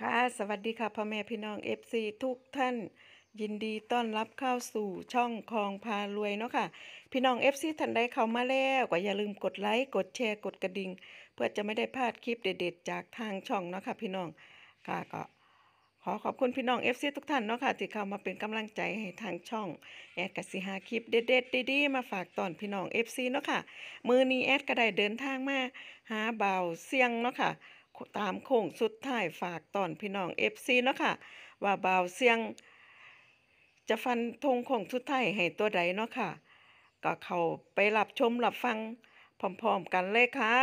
ค่ะสวัสดีค่ะพ่อแม่พี่น้อง FC ทุกท่านยินดีต้อนรับเข้าสู่ช่องคลองพารวยเนาะค่ะ พี่น้อง FC ท่านใดเข้ามาแล้วก็อย่าลืมกดไลค์กดแชร์กดกระดิ่งเพื่อจะไม่ได้พลาดคลิปเด็ดๆ จากทางช่องเนาะค่ะพี่น้องค่ะก็ขอขอบคุณพี่น้อง FC ทุกท่านเนาะค่ะที่เข้ามาเป็นกำลังใจให้ทางช่องแอดกสิหาคลิปเด็ดๆดีๆมาฝากตอนพี่น้อง FC เนาะค่ะมือนี้แอดก็ได้เดินทางมาหาเบาเสียงเนาะค่ะ ตามโค้งสุดท้ายฝากตอนพี่น้อง FC เนาะค่ะ ว่าบ่าวเสียง จะฟันธงโค้งสุดท้ายให้ตัวใดเนาะค่ะ ก็เข้าไปรับชมรับฟังพร้อมๆกันเลยค่ะ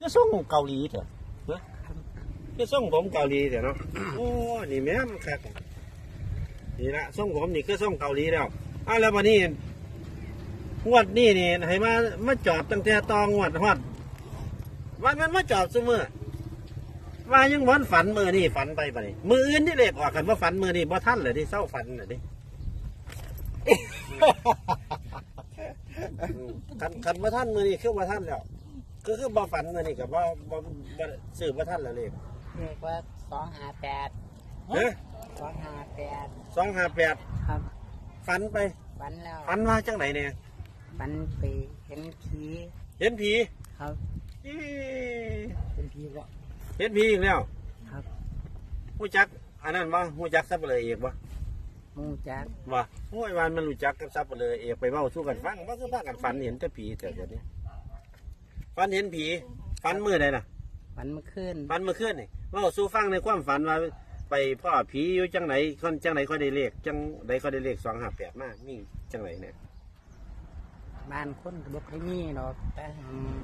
ก็ส่งเกาหลีเถอะนะก็ส่งผมเกาหลีเถอะเนาะโอ้นี่แม่มครับนี่ละส่งผมนี่คือส่งเกาหลีแล้วอ้าวแล้ววันนี้ งวดนี่นี่ให้มามาจอบตั้งแต่ตองงวดฮอดวันมันมาจอบซุมือว่ายังวันฝันมือนี่ฝันไปปะนี่มืออื่นที่เล็กออกกันว่าฝันมือนี่บ่ท่านเลยที่เศร้าฝันเลยดิกันกันบ่ท่านมือนี่คือบ่ท่านแล้วคือคือบ่ฝันมือนี่กับบ่บ่บ่สื่อบ่ท่านแล้วเลยเรียกว่าสองห้าแปดเฮ้ยสองห้าแปดสองห้าแปดครับฝันไปฝันแล้วฝันว่าจังไหนเนี่ย ฝันไปเห็นผีเห็นผีครับ อี๋เป็นผีก็เห็นผีอีกแล้วครับหูจัก อันนั้นว่าหูจักซับเปลือเอกวะหมูจักว่าโอ้ยวานมันรู้จักกับซับเปลือเอกไปเว้าสู้กันฟังว่าคือพากันฝันเห็นแต่ผีแต่เดี๋ยวนี้ฝันเห็นผีฝันมือใดน่ะฝันเมื่อคืนฝันเมื่อคืนนี่เว่าสู้ฟังในความฝันว่าไปพ่อผีอยู่จังไหนคนจังไหนค่อยได้เลขจังใดค่อยได้เลขสองห้าแปดมากนี่จังไหนเนี่ย บ้านคนก็บอกให้มีหรอกแต่อืม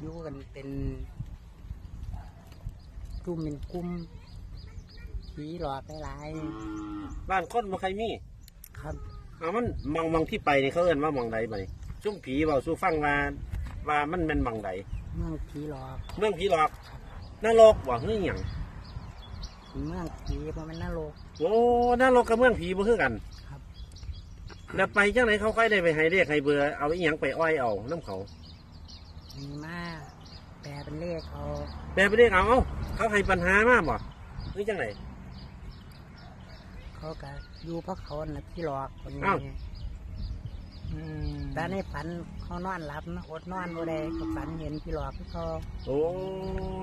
อยู่กันเป็นกลุ่มเป็นกลุ่มผีหลอกหลายบ้านคนบ่ใครมีๆครับ เอามันมองมองที่ไปนี่เขาเอิ้นว่ามองใดบ่นี่ซุ่มผีเบาสู้ฟังว่าว่ามันเป็นมองใดเมืองผีหลอกเมืองผีหลอกนรกบ่เฮ้ยหยังเมืองผีมันเป็นนรกโอ้นรกกับเมืองผีบ่คือกันครับ แล้วไปจังไหนเขาค่อยได้ไปให้เรียกให้เบื่อเอาอีหยังไปอ้อยเอาน้ำเขามีมาแปลเป็นเลขเอาแต่ไปเรียกเอาเอาเขาให้ปัญหามากบ่หรือจังไหน เขาก็อยู่เพราะเขาน่ะพี่หลอกคนอ้าว นี้แต่ในฝันเขานอนหลับนะอดนอนบ่ได้ก็ฝันเห็นพี่หลอกที่เขาโอ้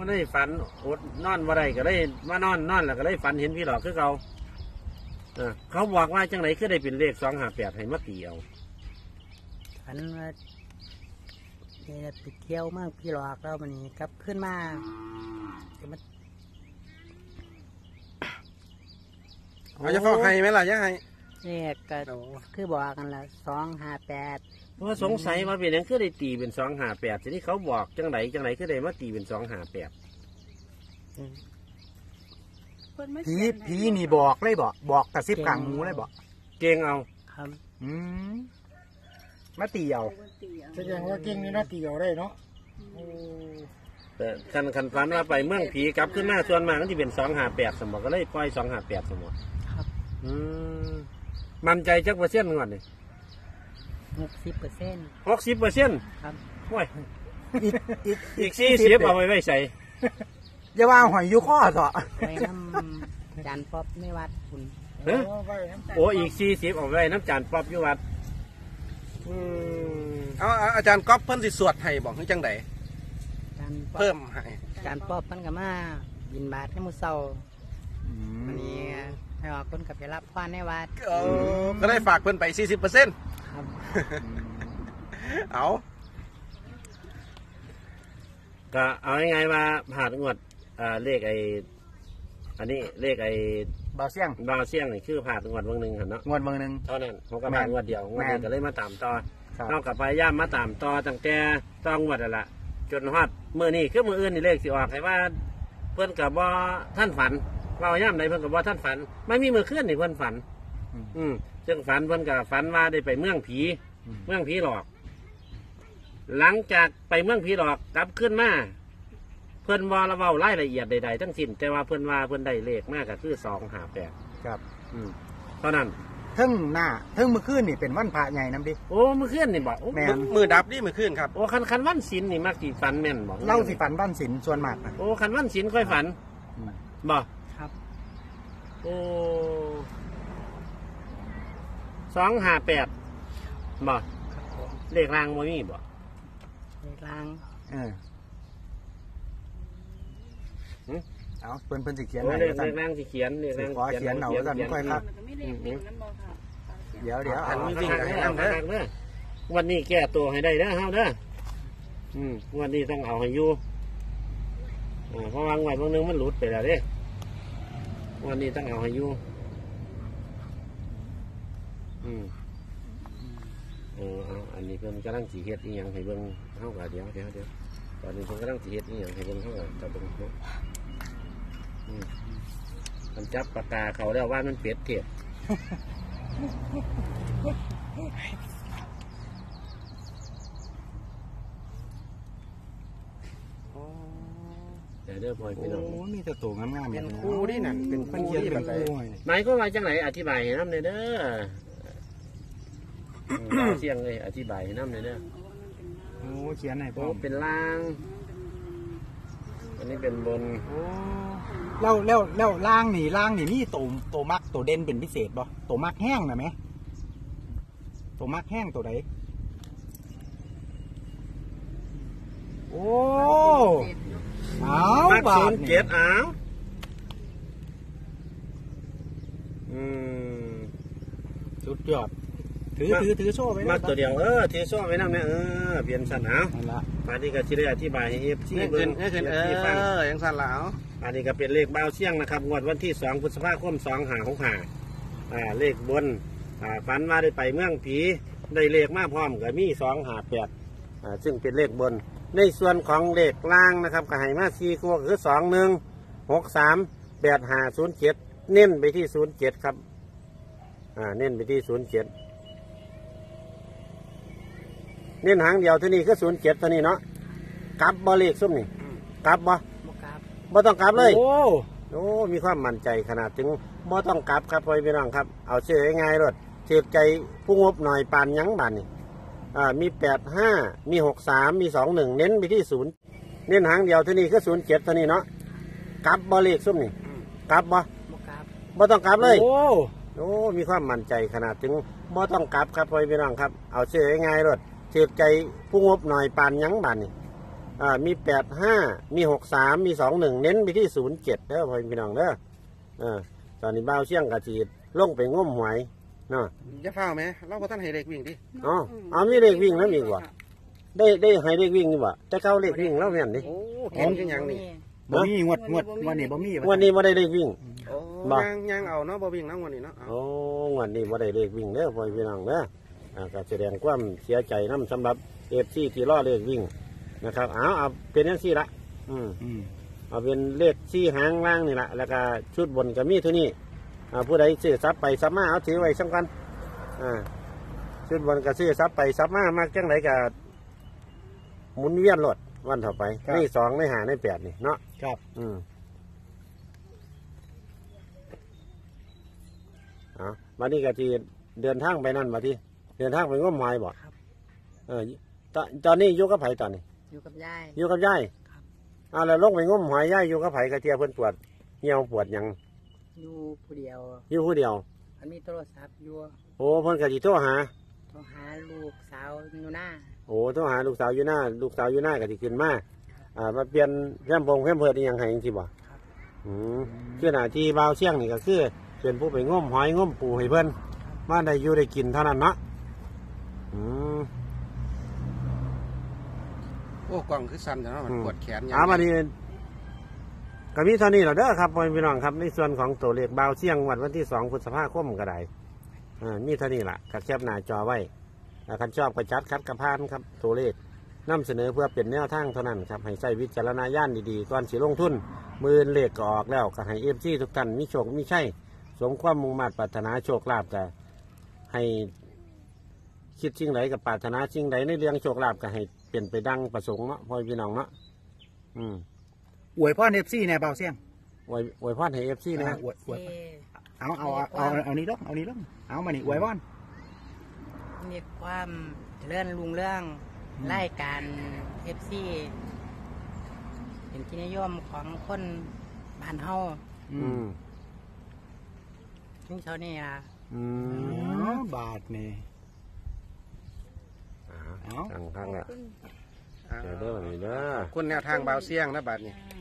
ได้ฝันอดนอนบ่ได้ก็ได้มานอนนอนแล้วก็ได้ฝันเห็นพี่หลอกคือเขาเออเขาบอกว่าจังไหนคือได้เป็นเลขสองห้าแปดให้มาตีเอาฝันว่าเนี่ยไปเที่ยวเมืองพี่หลอกแล้วมันนี้กลับขึ้นมาจะมาเขาจะฟ้องให้ไหมล่ะยังไงเลขก็คือบอกกันละสองห้าแปดเพราะสงสัยว่าเป็นหยังคือได้ตีเป็นสองห้าแปดทีนี้เขาบอกจังไหนจังไหนคือได้มาตีเป็นสองห้าแปด ผีผีนี่บอกเลยบอกบอกกระซิบกลางหูเลยบอกเก่งเอาครับอืมมาตีเอาแสดงว่าเก่งนี่เนาะตีเอาได้เนาะแต่คันคันฝันว่าไปเมืองผีกลับขึ้นมาส่วนมากก็จะเป็นสองห้าแปดสมมติก็เลยปล่อยสองห้าแปดสมมติครับอืมมันใจจักเปอร์เซ็นต์ก่อนนี่หกสิบเปอร์เซ็นต์หกสิบเปอร์เซ็นต์ครับ โอ้ยอีกอีกอีกสี่สิบเอาไว้ไว้ใส่ อย่าว่าหอยอยู่ข้อเถอะไว้น้ำจานป๊อบในวัดคุณเอ้อโอ้ไว้น้ำตาลโอ้อีกสี่สิบเอาไว้น้ำจานป๊อบอยู่วัดอืมเอาเอาอาจารย์ก๊อฟเพิ่นสิสวดให้บอกให้จังไดจานป๊อบเพิ่มให้จานป๊อบมันก็มาบินบาทในมือเศร้าวันนี้ให้ออกคนกับไปรับควานในวัดเออก็ได้ฝากเพิ่นไป 40เปอร์เซ็นต์ครับเอาก็เอาง่ายๆว่าผ่านงวด อ่าเลขไออันนี้เลขไอบ่าวเสียงดาวเสี่ยงนี่คือผ่านงวดวงหนึ่งครับเนาะงวดเบางหนึงเท่านั้นผมก็ผ่านงวดเดียวงวดนี้แม่นก็เลยมาตามต่อครับนอกกับพยายามมาตามต่อตั้งแต่ต้องงวดนั่นละจนฮอดมือนี่คือมืออื่นนี่เลขสิออกให้ว่า เพิ่นกับว่าท่านฝันเราย่ำใดเพิ่นกับว่าท่านฝัน ไม่มีมือเคลื่อนนี่เพิ่นฝันอืมซึ่งฝันเพิ่นกับฝันว่าได้ไปเมืองผีเมืองผีหลอก หลังจากไปเมืองผีหลอกกลับขึ้นมา เพิ่นว่าระเว้ารายละเอียดใดๆทั้งสิ้น แต่ว่าเพิ่นว่าเพิ่นได้เลขมากก็คือสองหาแปดครับอืมเท่านั้น เทั้งหน้าเทั้งเมื่อคืนนี่เป็นวันพระใหญ่นํดิ โอ้เมื่อคืนนี่บอกแม่น มือดับนี่มือขึ้นครับ โอ้คันคันวันศิลนี่มักกี่ฝันแม่นบอกเล่าสิฝันบ้านศิลป์ส่วนมากนะ โอ้คันวันศิลค่อยฝันอืม บอกครับ โอ้สองห้าแปดบอกครับผมเลขรางบ่มีบ่เลขล่างเออ เอาเพิ่นเพิ่นสิเขียนโอ้ให้เลขว่าเลซั่นขรางสิเขียนเลขรางขอเขียนเอาแล้วกันค่อยครับ มันก็ไม่เลขวิ่งนั่นบ่ค่ะเดี๋ยวเดี๋ยวอัเอานนี้วิ่วิ่งงกับให้ให้นำเด้เด้ออเด้อวันนี้แก้ตัวให้ได้เด้อเฮาเด้ออืมวันนี้ต้องเอาให้อยู่อ่าเพราะวางไว้บางนึงมันหลุดไปแล้วเด้วันนี้ต้องเอาให้อยู่อืมเออเอาอันนี้เพิ่นกำลังสีเฮ็ดอีหยังให้เบิ่งเฮาก็เดี๋ยวเดี๋ยวเดี๋ยวตอนนี้เพิ่นกำลังสีเฮ็ดอีหยังให้เบิ่งเฮาก็จะเบิ่งเนาะอืม มันจับปากกาเขาแล้วว่ามันเป็ดเทียบแต่เด้อพ่อยพี่น้อง โอ้มีแต่ตัวงามๆเป็อนย่างนี้คู่นี่นั่นเป็นเพิ่นคู่เขียนที่เป็มันนไปคู่ให้หมายก็มว่าจังไหนอธิบายให้น้ำเลยเด้ออืมเอาเสียงเลยอธิบายให้น้ำเลยเด้อโอ้เขียนให้พโอ้ร้อมเป็นล่าง อันนี้เป็นบนโอ้แล้วแล้วแล้วล่างนี่ล่างนี่มีตัวตัวมักตัวเด่นเป็นพิเศษบ่ตัวมักแห้งน่ะแหมตัวมักแห้งตัวใดโอ้เอามักบาศูทนย์นี่เจ็ดอ้าวอืมสุดยอดถือมักถือถือโซ่ไว้มันะกตัวเดียวเออเทโซ่ไว้น้ำเนี่ยเออเปลี่ยนสันเอานั่นละ อันนี้ก็ที่ได้อธิบายให้เอฟซีนี่เบิ่ขึ้งนนี่ขึ้นเอที่ฟังอยังสั่นแล้วอันนี้ก็เป็นเลขเบ้าเสี่ยงนะครับงวดวันที่สองพฤษภาคมสองหาหกหาอ่าเลขบนอ่าฝันว่าได้ไปเมืองผีได้เลขมาพร้อมกับมีสองหาแปดอ่าซึ่งเป็นเลขบน ในส่วนของเลขล่างนะครับก็ให้มาสี่คู่ก็คือสองหนึ่งหกสามแปดหาศูนย์เจ็ดเน้นไปที่ศูนย์เจ็ดครับอ่าเน้นไปที่ศูนย์เจ็ด เน้นหางเดียวเท่านี้คือศูนย์เจ็ดเท่านี้เนาะกลับบ่เลขซุ่มนี่กลับบ่บกราบบ่ต้องกลับเลย โอ้โอ้มีความมั่นใจขนาดถึงบ่ต้องกลับครับพ่อพี่น้องครับ เอาเชื่อง่ายๆรถเทียบใจผู้งบหน่อยปานหยังบานนี่อ่ามีแปดห้ามีหกสามมีสองหนึ่งเน้นไปที่ศูนย์เน้นหางเดียวเท่านี้ก็ศูนย์เจ็ดเท่านี้เนาะกลับบ่เลขซุ่มนี่กลับบ่บกราบบ่ต้องกลับเลยโอ้โอ้มีความมั่นใจขนาดถึงบ่ต้องกลับครับพ่อพี่น้องครับ เอาเชื่อง่ายๆรถ เทียบใจผู้งบหน่อยปานหยังบานนี่อ่ามีแปดห้ามีหกสามมีสองหนึ่งเน้นไปที่ศูนย์เจ็ดเด้อพ่อพี่น้องเด้ออ่าตอนนี้บ้าวเชี่ยงกะจีดลงไปง้มหวยเนาะอย่าเฝ้าไหมเราก็ท่านให้เด็กวิ่งดิอ๋อเอามีเลขวิ่งแล้วมีกว่าได้ได้ให้เลขวิ่งนี่บ่แต่เก้าเลขวิ่งแล้วแม่นดิโอ้เก่งจังยังนี่บ่มีงวดงวดวันนี้บ่มีวันนี้บ่ได้เลขวิ่งโอ้บ่ยังยังเอาเนาะบ่วิ่งน้ำวันนี้เนาะเอาโอ้วันนี้บ่ได้เลขวิ่งเด้อพ่อพี่น้องเด้อ อ่าก็แสดงความเสียใจนํสำหรับ FC ที่รอเลขวิ่งนะครับเอาเอาเป็นจังซี่ละอืมอืมเอาเป็นเลขซี่หางล่างนี่แหละแล้วก็ชุดบนก็มีเท่านี้อ่าผู้ใดซื้อซับไปซับมาเอาถือไว้สำคัญอ่าชุดบนก็ซื้อซับไปซับมามากจังไรก็หมุนเวียนรถวันต่อไปในสองในหาในแปดนี่เนาะครับ อืมเอาวันนี้ก็ทีเดินทางไปนั่นมาที่ เดินทางไปง้มหอยบ่ครับ เออตอนตอนนี้อยู่กับไผตอนนี้อยู่กับยาย อยู่กับยายครับเอาแล้วลงไปง้มหอยยายอยู่กับไผกระเทียเพิ่นปวดเหี่ยวปวดหยังอยู่ผู้เดียวอยู่ผู้เดียวมันมีโทรศัพท์อยู่โอ้เพิ่นก็สิโทรหา โทรหาลูกสาวอยู่หน้าโอ้โทรหาลูกสาวอยู่หน้า ลูกสาวอยู่หน้าก็สิขึ้นมาอ่ามาเปลี่ยนแพร่มพงแพร่มเพิดอีหยังให้จังซี่บ่ครับอืมคือหน้าที่บ่าวเสี่ยงนี่ก็คือเป็นผู้ไปง้มหอยง้มปูให้เพิ่นมาได้อยู่ได้กินเท่านั้นเนาะอืม โอ้กล่องคือสั่นเนาะมันปวดแขนยังอ่ามานี่ก็มีเท่านี้แหละเด้อครับพ่อพี่น้องครับในส่วนของตัวเลขบ่าวเสี่ยงวันวันที่2พฤษภาคมก็ได้อ่ามีเท่านี้ล่ะก็แคปหน้าจอไว้อ่าคันชอบก็จัดคัดกระพานครับตัวเลขนำเสนอเพื่อเป็นแนวทางเท่านั้นครับให้ใช้วิจารณญาณดีๆก่อนสิลงทุนมือเลขก็ออกแล้วก็ให้เอฟซีทุกท่านมีโชคมีใช่สมความมุ่งมั่นปรารถนาโชคลาภก็ให้ คิดสิ่งใดกับปรารถนาสิ่งใดในเรื่องโชคลาภก็ให้เปลี่ยนไปดังประสงค์เนาะพ่อพี่น้องเนาะอืมอวยพร FC แน่เบาเสียงไว้ไว้พรให้เอฟซีนะอ่าอวยอวยเซ่เอาเอาเอาเอาเอานี่ลงเอานี่ลงเอามานี่อวยบอนมีความเจริญรุ่งเรื่องรายการเอฟซีเป็นที่นิยมของคนบ้านเฮาอือืมมซึ่งเช้านี้ล่ะอือ๋อมบาทนี่ อ่าเอาจังครั้งละเดี๋ยวเด้อบัดนี้เด้อ คุณแนวทางเบาเสี่ยงนะบัดนี้อืม